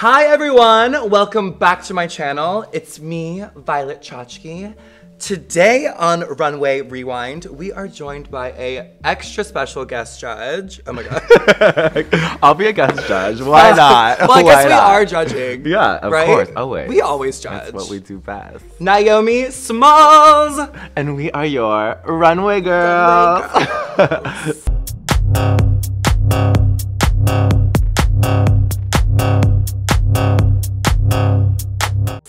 Hi everyone, welcome back to my channel. It's me, Violet Chachki. Today on Runway Rewind, we are joined by a extra special guest judge. Oh my god. I'll be a guest judge. Why not? well, I Why guess we not? are judging. Yeah, of right? course, always. We always judge. That's what we do best. Naomi Smalls. And we are your runway girls.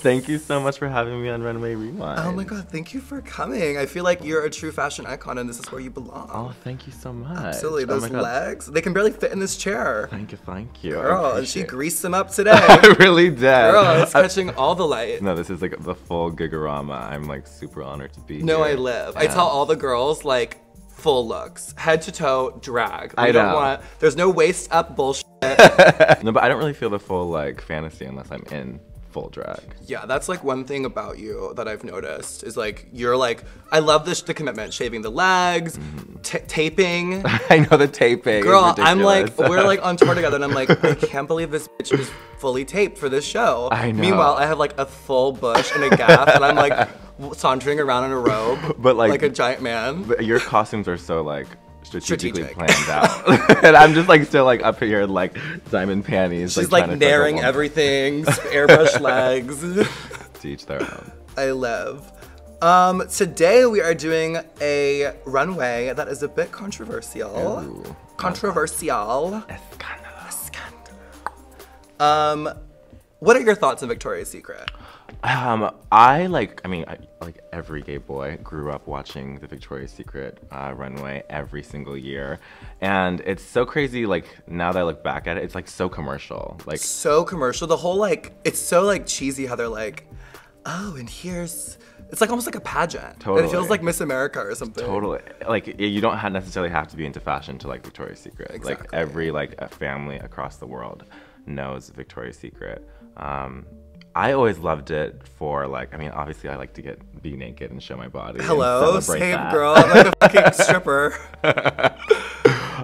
Thank you so much for having me on Runway Rewind. Oh my god, thank you for coming. I feel like you're a true fashion icon and this is where you belong. Oh, thank you so much. Absolutely, Oh those God. legs, they can barely fit in this chair. Thank you, thank you. Girl, and she greased them up today. I really did. Girl, it's catching all the light. no, this is like the full Gigarama. I'm like super honored to be No, here. No, I live. I tell all the girls like full looks, head to toe, drag. We I don't know. want. There's no waist up bullshit. No, but I don't really feel the full like fantasy unless I'm in full drag. yeah, that's like one thing about you that I've noticed is like you're like I love this the commitment, shaving the legs, ta taping. I know the taping. Girl, I'm like we're like on tour together, and I'm like I can't believe this bitch is fully taped for this show. I know. Meanwhile, I have like a full bush and a gaff, and I'm like sauntering around in a robe, But, like- like a giant man. But your costumes are so like strategically Strategic. planned out, and I'm just like still like up here in, like diamond panties. She's like to naring everything, airbrush legs. to each their own. I love. Um, today we are doing a runway that is a bit controversial. Ooh. Controversial. Escándalo. Um, what are your thoughts on Victoria's Secret? Um, I like. I mean, I, like every gay boy grew up watching the Victoria's Secret uh, runway every single year, and it's so crazy. Like now that I look back at it, it's like so commercial. Like So commercial. The whole like, it's so like cheesy how they're like, oh, and here's. It's like almost like a pageant. And it feels like Miss America or something. totally like you don't ha- necessarily have to be into fashion to like Victoria's Secret. Exactly. Like every like a family across the world knows Victoria's Secret. Um, I always loved it for like I mean obviously I like to get be naked and show my body. Hello, same that. girl. I'm like a fucking stripper.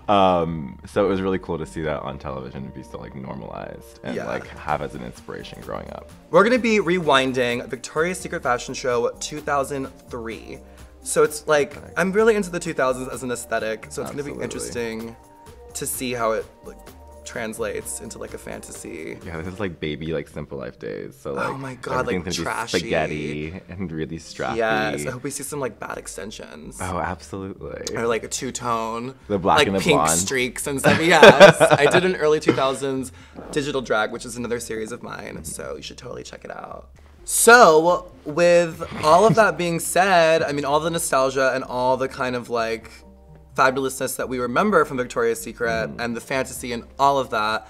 Um, so it was really cool to see that on television and be so like normalized and Yeah. like have as an inspiration growing up. We're gonna be rewinding Victoria's Secret Fashion Show 2003. So it's like I'm really into the 2000s as an aesthetic. So it's gonna be interesting to see how it like translates into like a fantasy. Yeah, this is like baby like simple life days. So oh like Oh my God, like, everything's gonna be trashy. spaghetti and really strappy. Yes, I hope we see some like bad extensions. Oh, absolutely. Or like a two tone, The black like and the pink blonde. streaks and stuff. Yes, I did an early 2000s digital drag, which is another series of mine. So you should totally check it out. So, with all of that being said, I mean, all the nostalgia and all the kind of like fabulousness that we remember from Victoria's Secret mm-hmm. and the fantasy and all of that,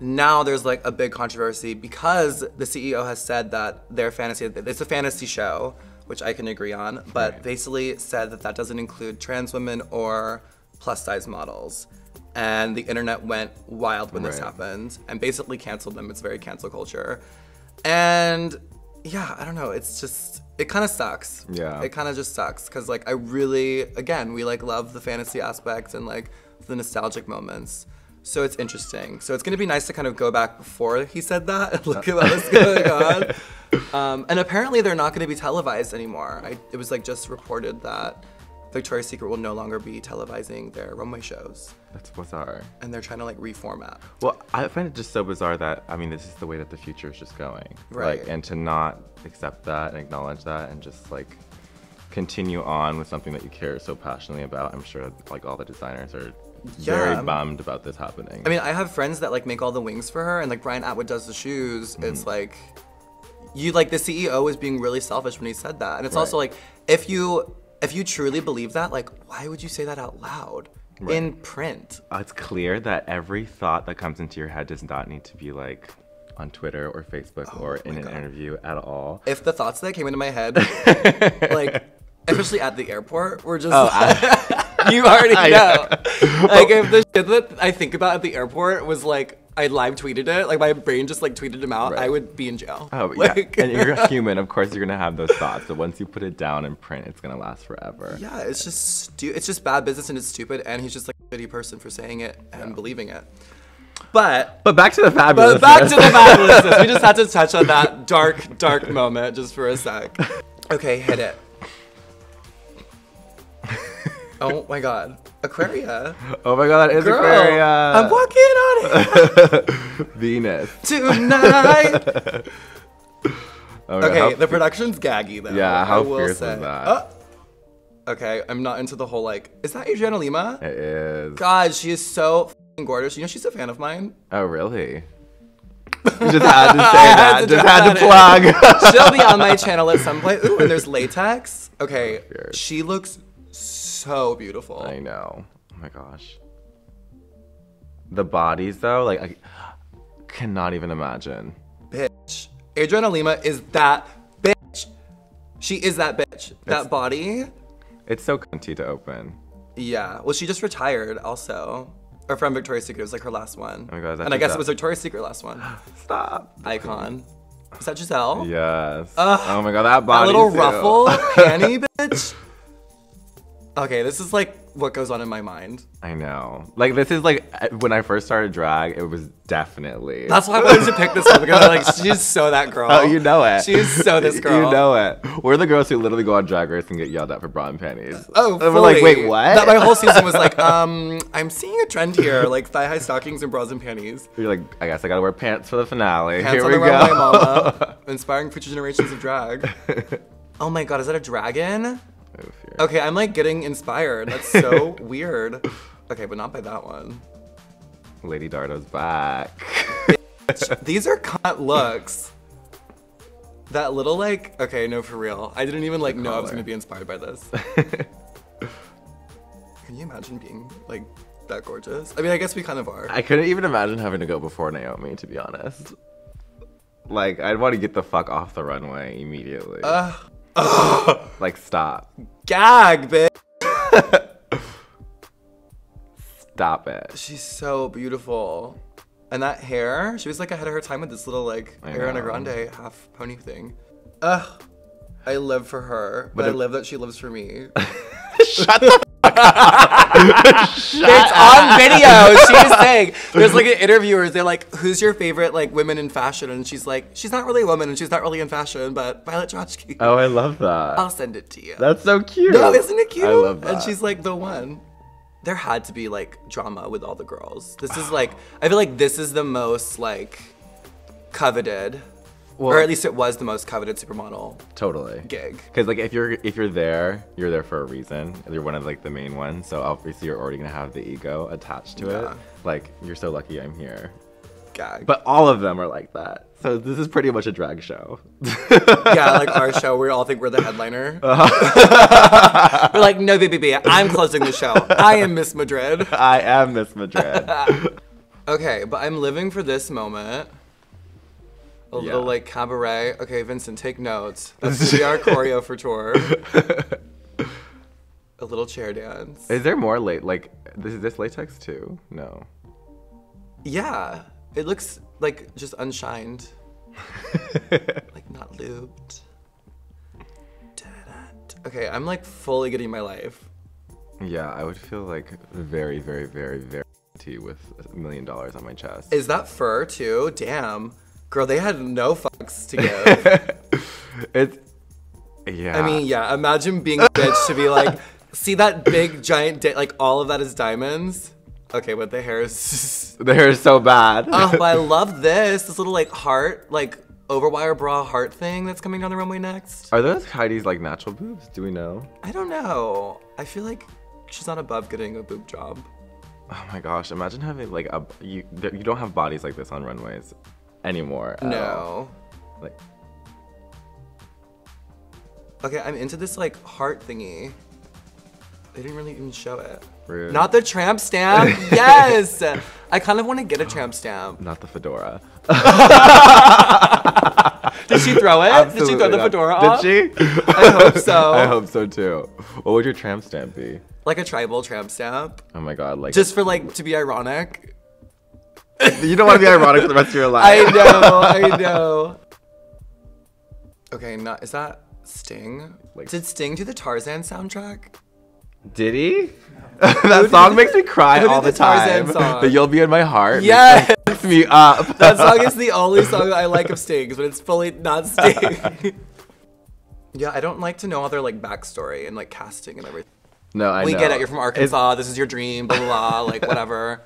now there's like a big controversy because the CEO has said that their fantasy, it's a fantasy show, which I can agree on, but Right. basically said that that doesn't include trans women or plus size models. And the internet went wild when this happened and basically canceled them. It's very cancel culture. And yeah, I don't know. It's just, it kind of sucks. Yeah. It kind of just sucks because like I really, again, we like love the fantasy aspect and like the nostalgic moments. So it's interesting. So it's gonna be nice to kind of go back before he said that and look at what was going on. Um, and apparently they're not gonna be televised anymore. I, it was like just reported that Victoria's Secret will no longer be televising their runway shows. That's bizarre. And they're trying to like reformat. Well, I find it just so bizarre that I mean, this is the way that the future is just going. Right. Like, and to not accept that and acknowledge that and just like continue on with something that you care so passionately about. I'm sure like all the designers are Yeah. very bummed about this happening. I mean, I have friends that like make all the wings for her, and like Brian Atwood does the shoes. Mm-hmm. It's like you like the CEO is being really selfish when he said that, and it's also like if you if you truly believe that, like why would you say that out loud in print? Uh, it's clear that every thought that comes into your head does not need to be like on Twitter or Facebook or in an God. interview at all. If the thoughts that came into my head, like especially at the airport, were just you already I know. like if the shit that I think about at the airport was like I live tweeted it, like my brain just like tweeted him out, Right. I would be in jail. Oh yeah, Like- and you're a human. Of course, you're gonna have those thoughts. But once you put it down in print, it's gonna last forever. Yeah, it's just stu- it's just bad business and it's stupid, and he's just like a shitty person for saying it and believing it. But But back to the fabulous. but back to the fabulousness. We just had to touch on that dark, dark moment just for a sec. Okay, hit it. Oh my god. Aquaria. Oh my god, that is Girl, Aquaria. I'm walking on it Venus. tonight. Oh God, Okay, how- the production's gaggy though. Yeah, how I will fierce say. was that? Oh. Okay, I'm not into the whole like. Is that Adriana Lima? It is. God, she is so f***ing gorgeous. You know she's a fan of mine. Oh really? You just had to say I had that. to just had to plug. She'll be on my channel at some point. Ooh, and there's latex. Okay, she looks so beautiful. I know. Oh my gosh. The bodies though, like I cannot even imagine. Bitch. Adriana Lima is that bitch. She is that bitch. That body. It's so cunty to open. Yeah. Well, she just retired also. Or from Victoria's Secret. It was like her last one. Oh my God, and I guess it was Victoria's Secret last one. Stop. Icon. Is that Gisele? Yes. Ugh, oh my god, that That body. little too. ruffle panty bitch. Okay, this is like what goes on in my mind. I know. Like this is like uh, when I first started drag, it was definitely. That's why I wanted to pick this one because I'm like, she's so that girl. Oh, you know it. She's so this girl. You know it. We're the girls who literally go on Drag Race and get yelled at for bra and panties. Oh, and we're like, wait, what? That my whole season was like, um, I'm seeing a trend here, like thigh high stockings and bras and panties. You're like, I guess I gotta wear pants for the finale. Pants Here we go. mama. Inspiring future generations of drag. Oh my god, is that a dragon? Oh. Okay, I'm like getting inspired. That's so weird. Okay, but not by that one. Lady Dardo's back. These are cut looks. That little like, okay, no, for real. I didn't even like know I was gonna be inspired by this. Can you imagine being like that gorgeous? I mean, I guess we kind of are. I couldn't even imagine having to go before Naomi, to be honest. Like, I'd want to get the fuck off the runway immediately. like, stop. Gag, bitch. Stop it. She's so beautiful. And that hair, she was like ahead of her time with this little like I Ariana know. Grande half pony thing. Ugh. I live for her, but, But I live that she lives for me. Shut the it's on video. She's saying there's like an interviewers. They're like, "Who's your favorite like women in fashion?" And she's like, "She's not really a woman, and she's not really in fashion, but Violet Chachki. Oh, I love that. I'll send it to you." That's so cute. no, isn't it cute? I love that. And she's like the one. There had to be like drama with all the girls. This is like I feel like this is the most like coveted, or at least it was the most coveted supermodel totally. gig. Because like if you're if you're there, you're there for a reason. You're one of like the main ones, so obviously you're already gonna have the ego attached to Yeah. it. Like you're so lucky I'm here. Gag. But all of them are like that. So this is pretty much a drag show. yeah, like our show, we all think we're the headliner. Uh-huh. we're like, no, baby, I'm closing the show. I am Miss Madrid. I am Miss Madrid. Okay, but I'm living for this moment. A little Yeah. like cabaret. Okay, Vincent, take notes. That's gonna be our choreo for tour. A little chair dance. is there more late like this is this latex too? No. Yeah, it looks like just unshined, like not lubed. Okay, I'm like fully getting my life. Yeah, I would feel like very, very, very, very with a million dollars on my chest. Is that fur too? Damn, girl, they had no fucks to give. it's yeah. I mean, yeah, imagine being a bitch to be like, see that big giant, like all of that is diamonds. Okay, but the hair is. they're so bad. oh, but I love this. This little like heart, like overwire bra heart thing that's coming down the runway next. Are those Heidi's like natural boobs? Do we know? I don't know. I feel like she's not above getting a boob job. Oh my gosh! Imagine having like a you. You don't have bodies like this on runways anymore. No. Like Okay, I'm into this like heart thingy. They didn't really even show it. Rude. Not the tramp stamp. yes. I kind of want to get a tramp stamp. not the fedora. Did she throw it? Did she throw the not. fedora off? Did she? I hope so. I hope so too. What would your tramp stamp be? Like a tribal tramp stamp. Oh my god! Like Just for like to be ironic. You don't want to be ironic for the rest of your life. I know, I know. Okay, not is that Sting? Like- Did Sting do the Tarzan soundtrack? Did he? that song makes me cry all the the Tarzan time. song? But you'll be in my heart. makes- Yes. Makes me up. That song is the only song that I like of Sting's, but it's fully not Sting. yeah, I don't like to know all their like backstory and like casting and everything. No, I we know. get it. You're from It's- Arkansas. This is your dream. Blah blah blah. Like whatever.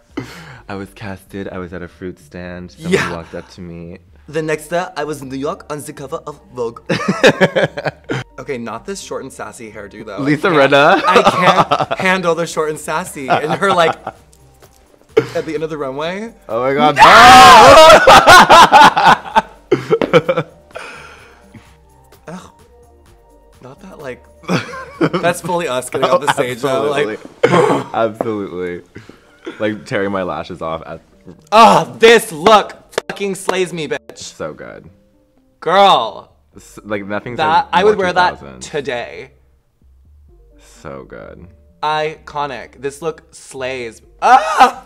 I was casted. I was at a fruit stand. Someone Yeah. walked up to me. The next day, I was in New York on the cover of Vogue. okay, not this short and sassy hairdo though. I Lisa can't- Rinna. I can't handle the short and sassy and her like at the end of the runway. Oh my god. Ugh. That's fully us getting off the stage though. Like, Absolutely. Like tearing my lashes off at ah, this look fucking slays me, bitch. so good. Girl, S- Like nothing that I would wear that today. So good. Iconic. This look slays. Ah!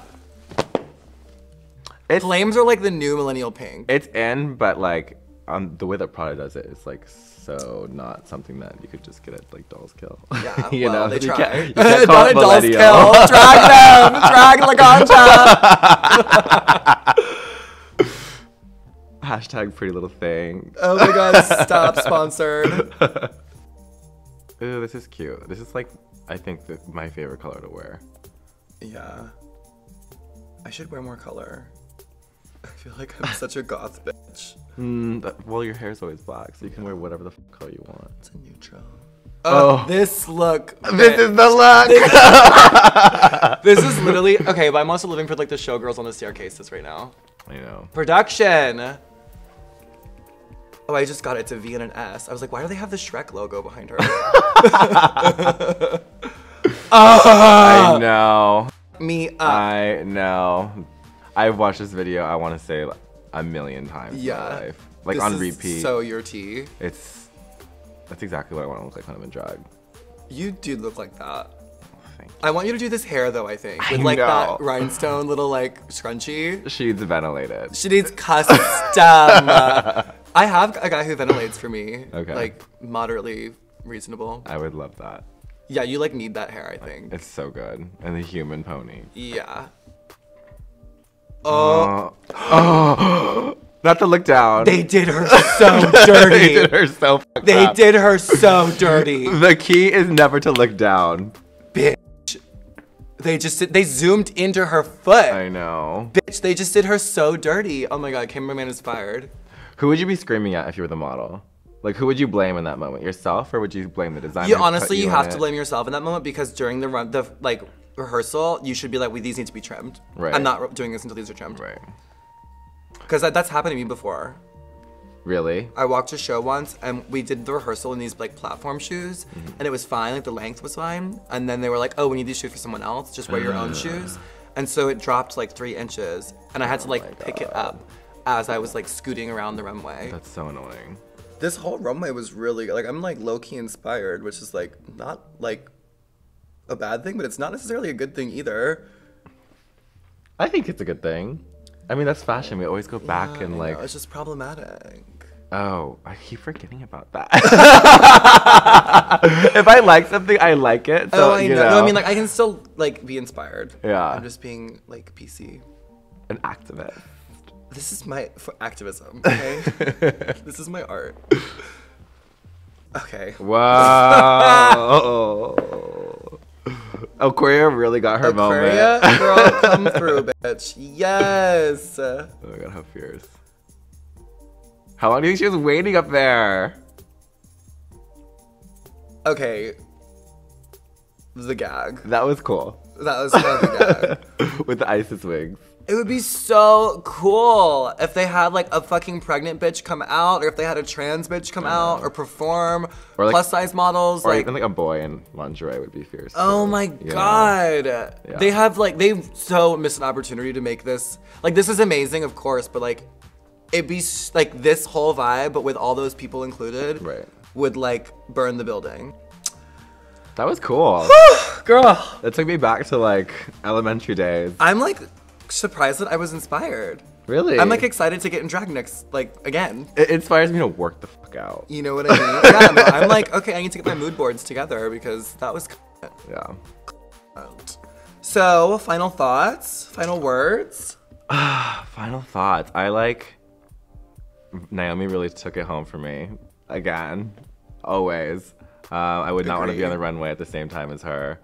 It's Flames are like the new millennial pink. it's in, but like um the way that Prada does it is like so not something that you could just get at like Dolls Kill. Yeah, you well, know, they You try. can't- you can't call Not it a doll's kill. Drag them. Drag La Hashtag pretty little thing. Oh my god, stop sponsored. Ooh, this is cute. This is like I think the, my favorite color to wear. Yeah. I should wear more color. I feel like I'm such a goth bitch. Mm, that, well, your hair's always black, so you can wear whatever the f- color you want. It's a neutral. Oh. Oh, this look. This is the look. This is literally okay, but I'm also living for like the showgirls on the staircases right now. I know. Production. Oh, I just got it. It's a V and an S. I was like, why do they have the Shrek logo behind her? I ah. know. Me up. I know. I've watched this video. I want to say like, a million times in yeah. my life, like This on repeat. So your tea. it's that's exactly what I want to look like when I'm in drag. You do look like that. I want you to do this hair though. I think with I like know. that rhinestone little like scrunchie. She's ventilated. She needs custom. I have a guy who ventilates for me. Okay. Like moderately reasonable. I would love that. Yeah, you like need that hair. I think. It's so good. And the human pony. Yeah. Oh, Oh, not to look down. they did her so dirty. they did her so They up. did her so dirty, The key is never to look down. bitch. They just did, they zoomed into her foot. I know. Bitch, they just did her so dirty. Oh my god, cameraman is fired. Who would you be screaming at if you were the model? Like, who would you blame in that moment? Yourself, or would you blame the designer? You honestly, you in have it? to blame yourself in that moment because during the run, the like rehearsal, you should be like, "We these need to be trimmed." Right. I'm not doing this until these are trimmed. Right. Because that, that's happened to me before. Really? I walked a show once and we did the rehearsal in these like platform shoes, Mm-hmm. and it was fine. Like the length was fine, and then they were like, "Oh, we need these shoes for someone else. Just wear your own shoes." And so it dropped like three inches, and I had to like pick it up as I was like scooting around the runway. That's so annoying. this whole runway was really like I'm like low key inspired, which is like not like a bad thing, but it's not necessarily a good thing either. I think it's a good thing. I mean, that's fashion. We always go back I and know, like, it's just problematic. oh, I keep forgetting about that. if I like something, I like it. So, oh, I you know. know. No, I mean like I can still like be inspired. Yeah. I'm just being like PC. an activist. This is my for activism. Okay, this is my art. Okay. Wow. Aquaria really got her Aquaria, moment. girl, come through, bitch. Yes. Oh my god, how fierce. How long do you think she was waiting up there? Okay. The gag. That was cool. That was kind of the gag. With the ISIS wigs. It would be so cool if they had like a fucking pregnant bitch come out, or if they had a trans bitch come uh-huh. out or perform. Or, like- plus size models, Or like. even like a boy in lingerie would be fierce. Oh my god. They have like they've so missed an opportunity to make this. Like this is amazing, of course, but like it'd be like this whole vibe, but with all those people included, Right. would like burn the building. That was cool. Girl, that took me back to like elementary days. I'm like surprised that I was inspired. Really? I'm like excited to get in drag next, like again. it inspires me to work the fuck out. You know what I mean? yeah, no, I'm like, okay, I need to get my mood boards together because that was. Yeah. So, final thoughts, final words. Final thoughts. I like Naomi really took it home for me again, always. Uh, I would not want to be on the runway at the same time as her.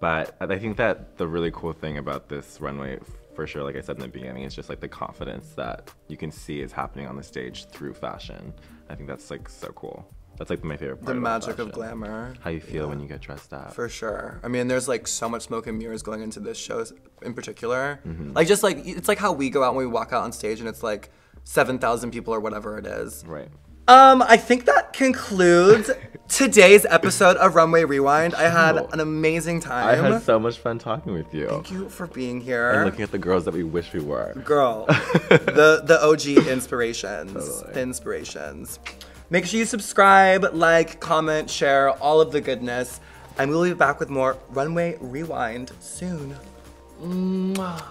But I think that the really cool thing about this runway, for sure, like I said in the beginning, is just like the confidence that you can see is happening on the stage through fashion. I think that's like so cool. That's like my favorite part. The magic of glamour. How you feel when you get dressed up. For sure. I mean, there's like so much smoke and mirrors going into this show in particular. Mm-hmm. Like, just like, it's like how we go out when we walk out on stage and it's like 7,000 people or whatever it is. right. Um, I think that concludes today's episode of Runway Rewind. I had an amazing time. I had so much fun talking with you. Thank you for being here. And looking at the girls that we wish we were. Girl, the the OG inspirations, Totally. the inspirations. Make sure you subscribe, like, comment, share, all of the goodness, and we'll be back with more Runway Rewind soon. Mwah.